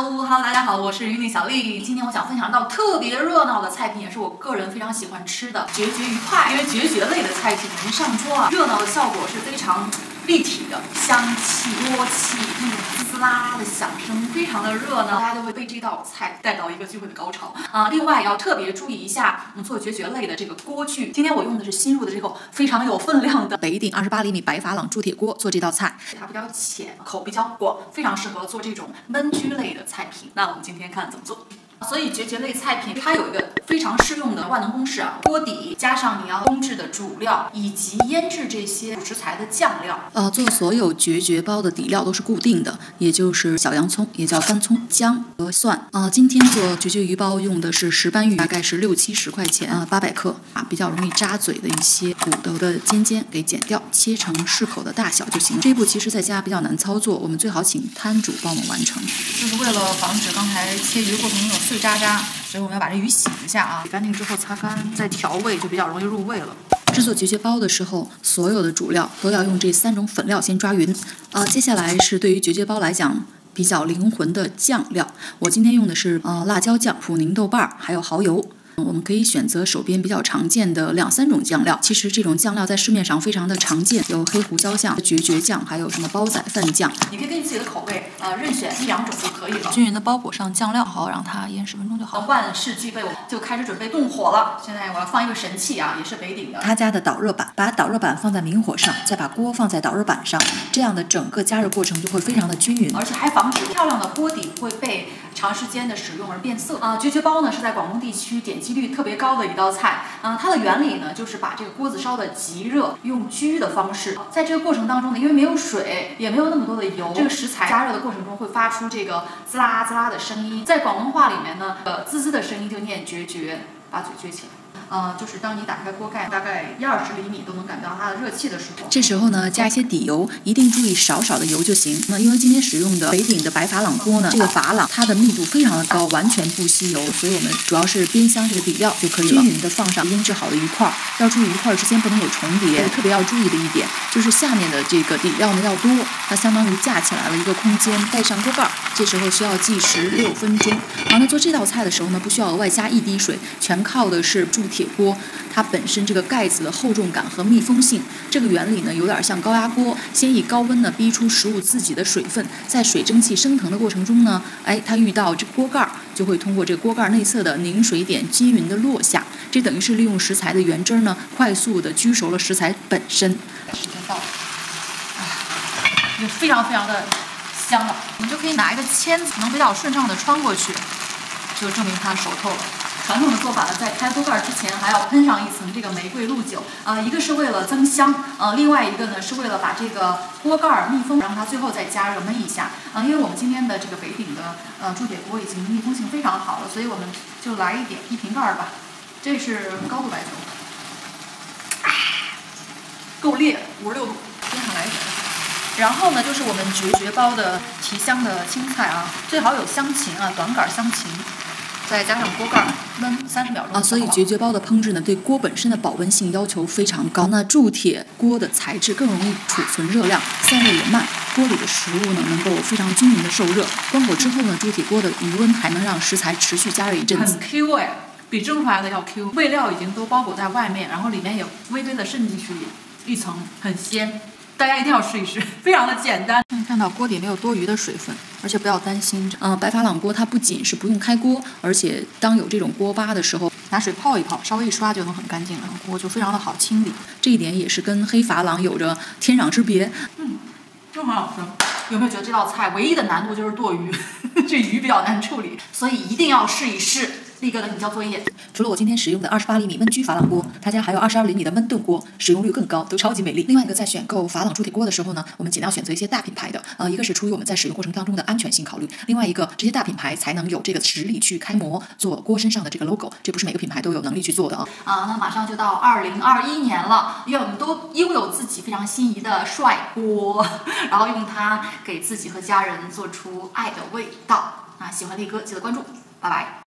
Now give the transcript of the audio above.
Hello，大家好，我是云顶小丽。今天我想分享一道特别热闹的菜品，也是我个人非常喜欢吃的绝绝鱼块。因为绝绝类的菜品一上桌啊，热闹的效果是非常。立体的香气、锅气，那种滋滋啦啦的响声，非常的热闹，大家都会被这道菜带到一个聚会的高潮啊！另外要特别注意一下，嗯，做绝绝类的这个锅具。今天我用的是新入的这个非常有分量的北鼎二十八厘米白珐琅铸铁锅做这道菜，它比较浅，口比较广，非常适合做这种焖焗类的菜品。那我们今天看怎么做。所以绝绝类菜品它有一个非常适用的万能公式啊，锅底加上你要烹制的主料以及腌制这些食材的酱料。呃，做所有绝绝包的底料都是固定的，也就是小洋葱，也叫干葱、姜和蒜。啊，今天做绝绝鱼包用的是石斑鱼，大概是六七十块钱啊，八百克啊，比较容易扎嘴的一些骨头的尖尖给剪掉，切成适口的大小就行。这一步其实在家比较难操作，我们最好请摊主帮我们完成。就是为了防止刚才切鱼过程中有。碎渣渣，所以我们要把这鱼洗一下啊，洗干净之后擦干，再调味就比较容易入味了。制作绝绝包的时候，所有的主料都要用这三种粉料先抓匀。啊，接下来是对于绝绝包来讲比较灵魂的酱料，我今天用的是呃辣椒酱、普宁豆瓣儿还有蚝油。我们可以选择手边比较常见的两三种酱料。其实这种酱料在市面上非常的常见，有黑胡椒酱、绝绝酱，还有什么煲仔饭酱。你可以根据自己的口味，呃，任选一两种就可以了。均匀的包裹上酱料，好让它腌十分钟就好。万事俱备，我就开始准备动火了。现在我要放一个神器啊，也是北鼎的，他家的导热板。把导热板放在明火上，再把锅放在导热板上，这样的整个加热过程就会非常的均匀，而且还防止漂亮的锅底会被长时间的使用而变色。啊，绝绝包呢是在广东地区点率特别高的。一道菜，嗯，它的原理呢，就是把这个锅子烧的极热，用焗的方式，在这个过程当中呢，因为没有水，也没有那么多的油，这个食材加热的过程中会发出这个滋啦滋啦的声音，在广东话里面呢，呃，滋滋的声音就念绝绝，把嘴撅起来。呃，就是当你打开锅盖，大概一二十厘米都能感觉到它的热气的时候，这时候呢，加一些底油，一定注意少少的油就行。那因为今天使用的北鼎的白珐琅锅呢，这个珐琅它的密度非常的高，完全不吸油，所以我们主要是煸香这个底料就可以了。均匀的放上腌制好的鱼块，要注意鱼块之间不能有重叠。特别要注意的一点就是下面的这个底料呢要多，它相当于架起来了一个空间。盖上锅盖，这时候需要计时六分钟。好，那做这道菜的时候呢，不需要额外加一滴水，全靠的是铸铁锅。它本身这个盖子的厚重感和密封性，这个原理呢有点像高压锅，先以高温呢逼出食物自己的水分，在水蒸气升腾的过程中呢，哎，它遇到这锅盖儿，就会通过这锅盖内侧的凝水点均匀的落下，这等于是利用食材的原汁儿呢，快速的焗熟了食材本身。时间到了，就非常非常的香了，我们就可以拿一个签子，能比较顺畅的穿过去，就证明它熟透了。传统的做法呢，在开锅盖之前还要喷上一层这个玫瑰露酒，呃，一个是为了增香，呃，另外一个呢是为了把这个锅盖密封，让它最后再加热焖一下，啊，因为我们今天的这个北鼎的呃铸铁锅已经密封性非常好了，所以我们就来一点一瓶盖吧，这是高度白酒，够烈，五十六度，边上来一点，然后呢就是我们绝绝包的提香的青菜啊，最好有香芹啊，短杆香芹。再加上锅盖儿。焖三十秒钟啊，所以绝绝包的烹制呢，对锅本身的保温性要求非常高。那铸铁锅的材质更容易储存热量，散热也慢，锅里的食物呢能够非常均匀的受热。关火之后呢，铸铁锅的余温还能让食材持续加热一阵子。很 Q 哎，比蒸出来的要 Q。味料已经都包裹在外面，然后里面也微微的渗进去一层，很鲜。大家一定要试一试，非常的简单。看到锅底没有多余的水分，而且不要担心。嗯，白珐琅锅它不仅是不用开锅，而且当有这种锅巴的时候，拿水泡一泡，稍微一刷就能很干净了，锅就非常的好清理。这一点也是跟黑珐琅有着天壤之别。嗯，真很好吃。有没有觉得这道菜唯一的难度就是剁鱼？这鱼比较难处理，所以一定要试一试。立刻的你交作业。除了我今天使用的二十八厘米焖焗珐琅锅，他家还有二十二厘米的焖炖锅，使用率更高，都超级美丽。另外一个在选购珐琅铸铁锅的时候呢，我们尽量选择一些大品牌的。呃，一个是出于我们在使用过程当中的安全性考虑，另外一个这些大品牌才能有这个实力去开模做锅身上的这个 logo，这不是每个品牌都有能力去做的啊。啊，那马上就到二零二一年了，愿我们都拥有自己非常心仪的帅锅，然后用它给自己和家人做出爱的味道。啊，喜欢力哥记得关注，拜拜。